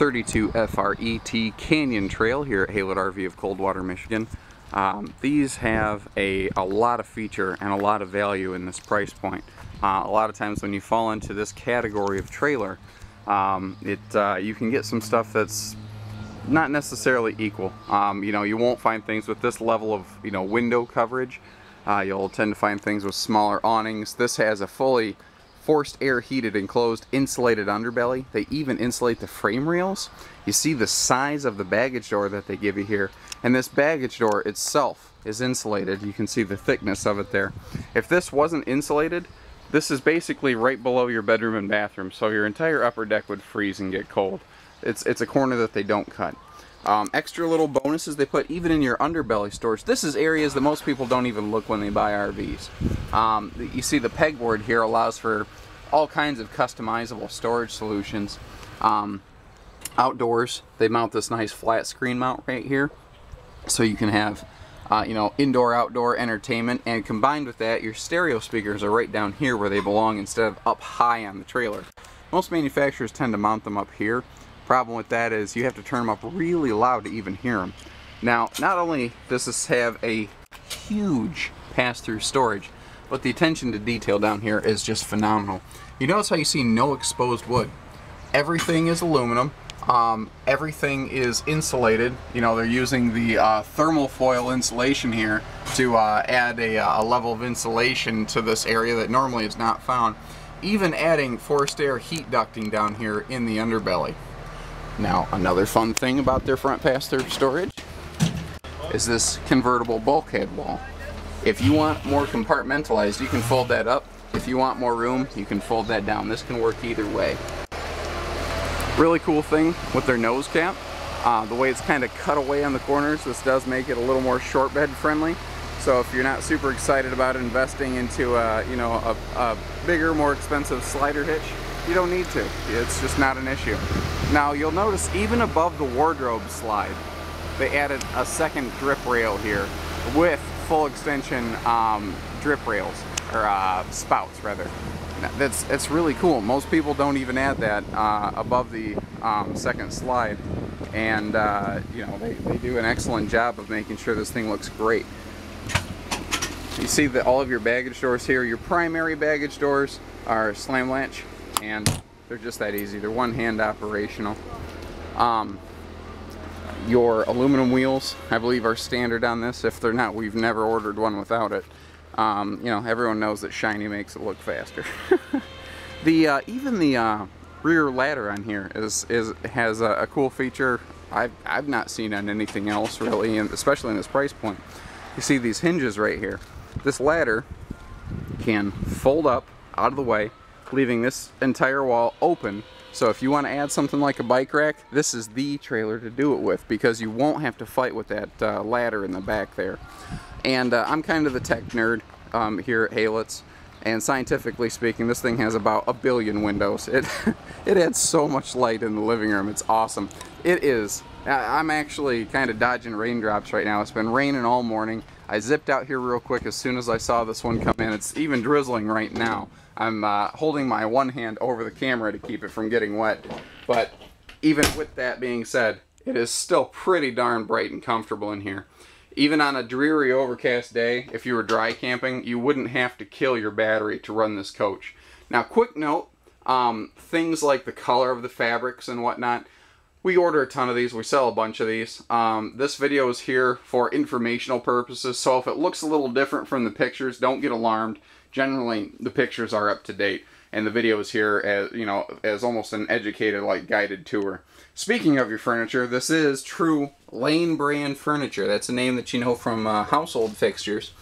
32 FRET Canyon Trail here at Haylett RV of Coldwater, Michigan. Um, these have a, a lot of feature and a lot of value in this price point. Uh, a lot of times when you fall into this category of trailer, um, it uh, you can get some stuff that's not necessarily equal. Um, you know, you won't find things with this level of you know window coverage. Uh, you'll tend to find things with smaller awnings. This has a fully forced air heated enclosed insulated underbelly. They even insulate the frame rails. You see the size of the baggage door that they give you here. And this baggage door itself is insulated. You can see the thickness of it there. If this wasn't insulated, this is basically right below your bedroom and bathroom. So your entire upper deck would freeze and get cold. It's, it's a corner that they don't cut. Um, extra little bonuses they put even in your underbelly storage. This is areas that most people don't even look when they buy RVs. Um, you see the pegboard here allows for all kinds of customizable storage solutions. Um, outdoors, they mount this nice flat screen mount right here. So you can have, uh, you know, indoor, outdoor entertainment. And combined with that, your stereo speakers are right down here where they belong instead of up high on the trailer. Most manufacturers tend to mount them up here Problem with that is you have to turn them up really loud to even hear them. Now, not only does this have a huge pass-through storage, but the attention to detail down here is just phenomenal. You notice how you see no exposed wood. Everything is aluminum. Um, everything is insulated. You know, they're using the uh, thermal foil insulation here to uh, add a, uh, a level of insulation to this area that normally is not found. Even adding forced air heat ducting down here in the underbelly. Now, another fun thing about their front pass-through storage is this convertible bulkhead wall. If you want more compartmentalized, you can fold that up. If you want more room, you can fold that down. This can work either way. Really cool thing with their nose cap, uh, the way it's kind of cut away on the corners, this does make it a little more short bed friendly. So if you're not super excited about investing into a, you know, a, a bigger, more expensive slider hitch, you don't need to. It's just not an issue. Now you'll notice even above the wardrobe slide, they added a second drip rail here with full extension um, drip rails, or uh, spouts rather. That's, that's really cool. Most people don't even add that uh, above the um, second slide. And uh, you know, they, they do an excellent job of making sure this thing looks great. You see that all of your baggage doors here, your primary baggage doors are slam latch and they're just that easy. They're one hand operational. Um, your aluminum wheels, I believe, are standard on this. If they're not, we've never ordered one without it. Um, you know, everyone knows that shiny makes it look faster. the uh, even the uh, rear ladder on here is is has a, a, cool feature I've I've not seen on anything else really, and especially in this price point. You see these hinges right here. This ladder can fold up out of the way leaving this entire wall open. So if you want to add something like a bike rack, this is the trailer to do it with because you won't have to fight with that uh, ladder in the back there. And uh, I'm kind of the tech nerd um, here at Haylett's. And scientifically speaking, this thing has about a billion windows. It, it adds so much light in the living room. It's awesome. It is. I'm actually kind of dodging raindrops right now. It's been raining all morning. I zipped out here real quick as soon as I saw this one come in. It's even drizzling right now. I'm uh, holding my one hand over the camera to keep it from getting wet. But even with that being said, it is still pretty darn bright and comfortable in here. Even on a dreary overcast day, if you were dry camping, you wouldn't have to kill your battery to run this coach. Now, quick note, um, things like the color of the fabrics and whatnot, we order a ton of these. We sell a bunch of these. Um, this video is here for informational purposes, so if it looks a little different from the pictures, don't get alarmed. Generally, the pictures are up to date, and the video is here as, you know, as almost an educated, like, guided tour. Speaking of your furniture, this is true Lane brand furniture. That's a name that you know from uh, household fixtures.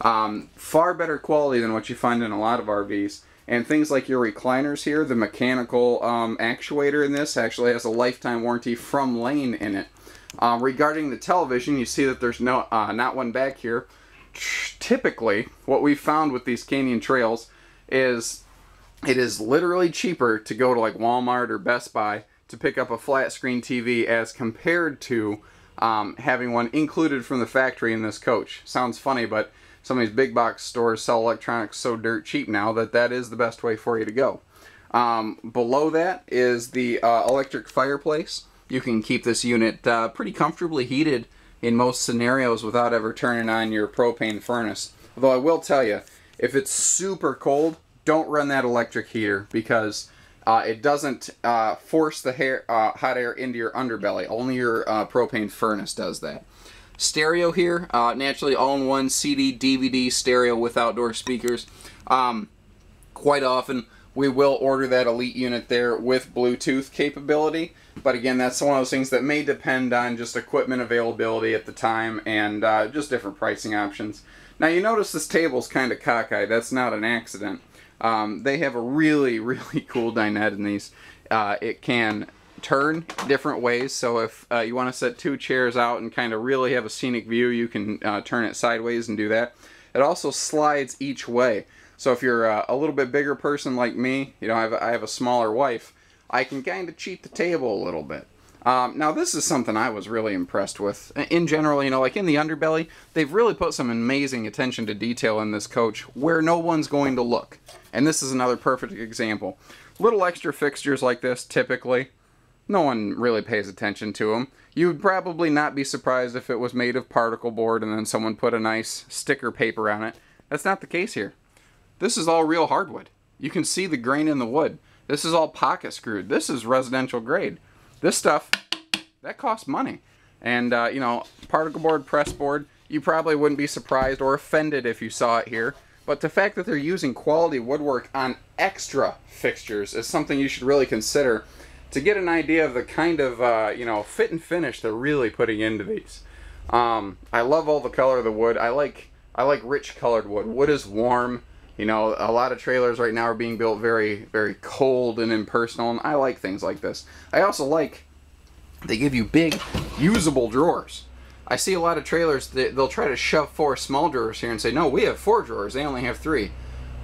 Um, far better quality than what you find in a lot of RVs. And things like your recliners here, the mechanical um, actuator in this actually has a lifetime warranty from Lane in it. Um, regarding the television, you see that there's no uh, not one back here. Typically, what we've found with these Canyon Trails is it is literally cheaper to go to like Walmart or Best Buy to pick up a flat screen TV as compared to um, having one included from the factory in this coach. Sounds funny, but some of these big box stores sell electronics so dirt cheap now that that is the best way for you to go. Um, below that is the uh, electric fireplace. You can keep this unit uh, pretty comfortably heated in most scenarios without ever turning on your propane furnace. Although I will tell you, if it's super cold, don't run that electric heater because uh, it doesn't uh, force the hair, uh, hot air into your underbelly. Only your uh, propane furnace does that. Stereo here, uh, naturally all-in-one CD, DVD stereo with outdoor speakers. Um, quite often, we will order that Elite unit there with Bluetooth capability. But again, that's one of those things that may depend on just equipment availability at the time and uh, just different pricing options. Now you notice this table's kind of cockeyed. That's not an accident. Um, they have a really, really cool dinette in these. Uh, it can turn different ways. So if uh, you want to set two chairs out and kind of really have a scenic view, you can uh, turn it sideways and do that. It also slides each way. So if you're uh, a little bit bigger person like me, you know, I have, I have a smaller wife, I can kind of cheat the table a little bit. Um, now this is something I was really impressed with. In general, you know, like in the underbelly, they've really put some amazing attention to detail in this coach where no one's going to look. And this is another perfect example. Little extra fixtures like this, typically, no one really pays attention to them. You would probably not be surprised if it was made of particle board and then someone put a nice sticker paper on it. That's not the case here. This is all real hardwood. You can see the grain in the wood. This is all pocket screwed. This is residential grade. This stuff, that costs money. And, uh, you know, particle board, press board, you probably wouldn't be surprised or offended if you saw it here. But the fact that they're using quality woodwork on extra fixtures is something you should really consider to get an idea of the kind of, uh, you know, fit and finish they're really putting into these. Um, I love all the color of the wood. I like I like rich colored wood. Wood is warm. You know, a lot of trailers right now are being built very, very cold and impersonal, and I like things like this. I also like they give you big, usable drawers. I see a lot of trailers that they'll try to shove four small drawers here and say, no, we have four drawers, they only have three.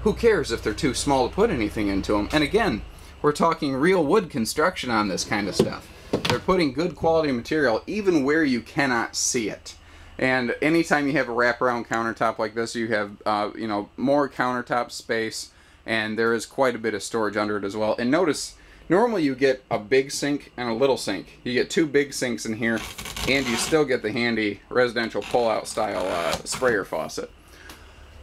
Who cares if they're too small to put anything into them? And again, we're talking real wood construction on this kind of stuff. They're putting good quality material even where you cannot see it. And anytime you have a wraparound countertop like this, you have, uh, you know, more countertop space, and there is quite a bit of storage under it as well. And notice, normally you get a big sink and a little sink. You get two big sinks in here, and you still get the handy residential pull-out style uh, sprayer faucet.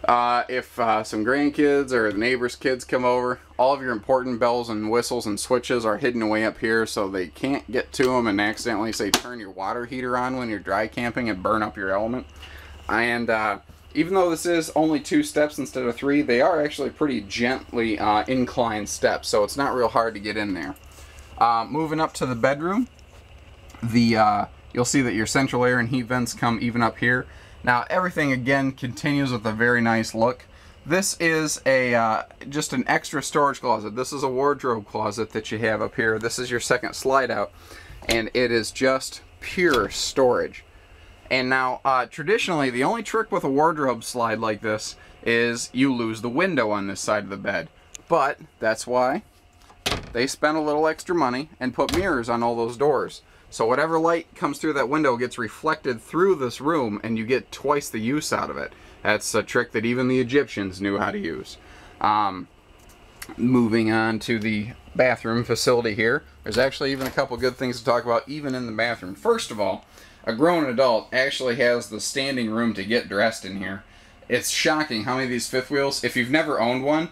Uh, if uh, some grandkids or the neighbor's kids come over, all of your important bells and whistles and switches are hidden away up here so they can't get to them and accidentally say turn your water heater on when you're dry camping and burn up your element. And uh, even though this is only two steps instead of three, they are actually pretty gently uh, inclined steps, so it's not real hard to get in there. Uh, moving up to the bedroom, the uh, you'll see that your central air and heat vents come even up here. Now everything again continues with a very nice look. This is a uh, just an extra storage closet. This is a wardrobe closet that you have up here. This is your second slide out and it is just pure storage. And now uh, traditionally the only trick with a wardrobe slide like this is you lose the window on this side of the bed. But that's why they spent a little extra money and put mirrors on all those doors. So whatever light comes through that window gets reflected through this room and you get twice the use out of it. That's a trick that even the Egyptians knew how to use. Um, moving on to the bathroom facility here. There's actually even a couple good things to talk about even in the bathroom. First of all, a grown adult actually has the standing room to get dressed in here. It's shocking how many of these fifth wheels, if you've never owned one,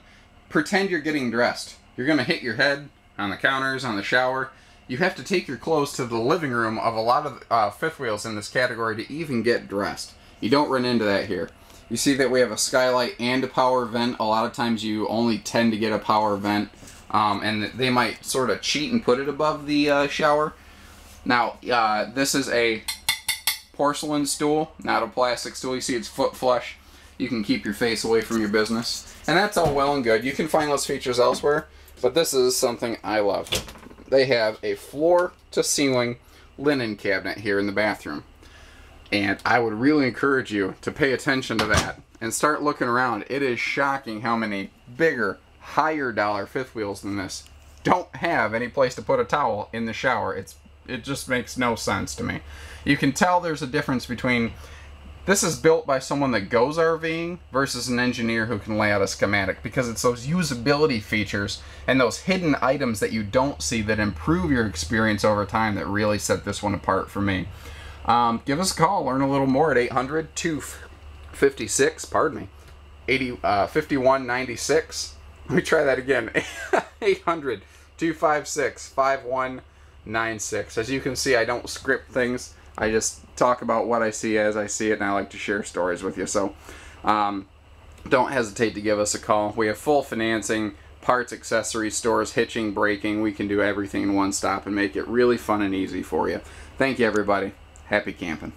pretend you're getting dressed. You're going to hit your head on the counters, on the shower, you have to take your clothes to the living room of a lot of uh, fifth wheels in this category to even get dressed. You don't run into that here. You see that we have a skylight and a power vent. A lot of times you only tend to get a power vent. Um, and they might sort of cheat and put it above the uh, shower. Now, uh, this is a porcelain stool, not a plastic stool. You see it's foot flush. You can keep your face away from your business. And that's all well and good. You can find those features elsewhere, but this is something I love they have a floor to ceiling linen cabinet here in the bathroom. And I would really encourage you to pay attention to that and start looking around. It is shocking how many bigger, higher dollar fifth wheels than this don't have any place to put a towel in the shower. It's it just makes no sense to me. You can tell there's a difference between this is built by someone that goes RVing versus an engineer who can lay out a schematic because it's those usability features and those hidden items that you don't see that improve your experience over time that really set this one apart for me. Um, give us a call, learn a little more at 800 256, pardon me, 80, uh, 5196. Let me try that again 800 256 5196. As you can see, I don't script things. I just talk about what I see as I see it, and I like to share stories with you. So um, don't hesitate to give us a call. We have full financing, parts, accessories, stores, hitching, braking. We can do everything in one stop and make it really fun and easy for you. Thank you, everybody. Happy camping.